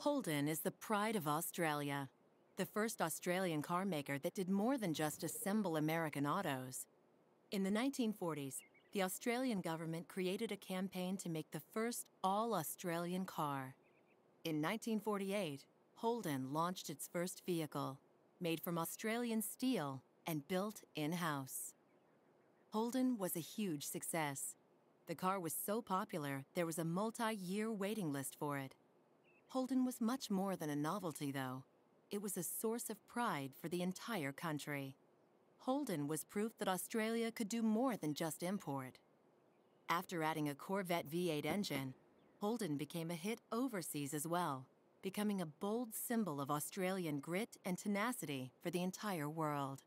Holden is the pride of Australia, the first Australian car maker that did more than just assemble American autos. In the 1940s, the Australian government created a campaign to make the first all Australian car. In 1948, Holden launched its first vehicle, made from Australian steel and built in house. Holden was a huge success. The car was so popular, there was a multi year waiting list for it. Holden was much more than a novelty, though. It was a source of pride for the entire country. Holden was proof that Australia could do more than just import. After adding a Corvette V8 engine, Holden became a hit overseas as well, becoming a bold symbol of Australian grit and tenacity for the entire world.